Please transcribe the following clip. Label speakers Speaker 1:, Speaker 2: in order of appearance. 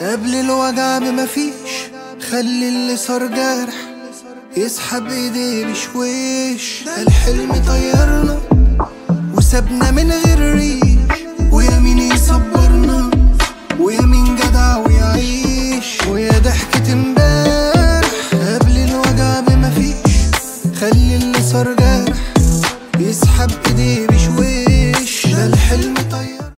Speaker 1: قبل الوجع بمفيش خلي اللي صار جرح يسحب إيديه بشويش الحلم طيرنا وسابنا من غير ريش ويا مين يصبرنا ويا مين جدع ويعيش. ويا ضحكة امبارح قبل الوجع بمفيش خلي اللي صار جرح يسحب إيديه بشويش